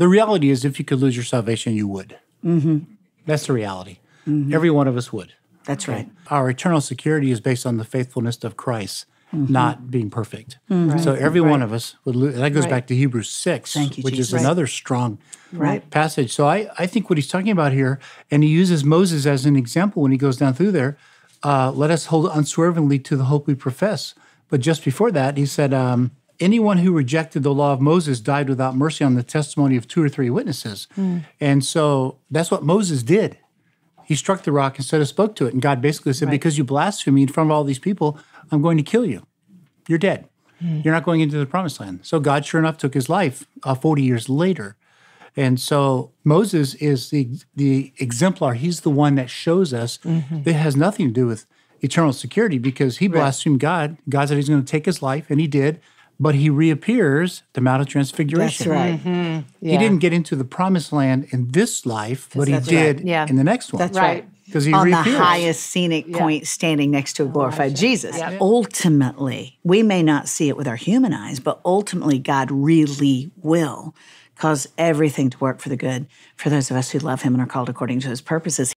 The reality is, if you could lose your salvation, you would. Mm-hmm. That's the reality. Every one of us would. That's right. Our eternal security is based on the faithfulness of Christ, Mm-hmm. not being perfect. So every one of us would lose. That goes back to Hebrews 6, Thank you, which Jesus. is another strong Right. passage. So I, I think what he's talking about here, and he uses Moses as an example when he goes down through there, uh, let us hold unswervingly to the hope we profess. But just before that, he said, um, anyone who rejected the law of Moses died without mercy on the testimony of two or three witnesses. Hmm. And so that's what Moses did. He struck the rock instead of spoke to it. And God basically said, Because you blaspheme me in front of all these people, I'm going to kill you. You're dead. Hmm. You're not going into the promised land. So God, sure enough, took his life uh, 40 years later. And so Moses is the, the exemplar. He's the one that shows us mm-hmm. that it has nothing to do with eternal security because he blasphemed God. God said he's going to take his life, and he did. But he reappears the Mount of Transfiguration. That's right. Mm-hmm. He didn't get into the promised land in this life, but he did right. Yeah. in the next one. That's Right. right. Because he On the highest scenic point, standing next to a glorified Jesus. Ultimately, we may not see it with our human eyes, but ultimately, God really will cause everything to work for the good for those of us who love Him and are called according to His purposes.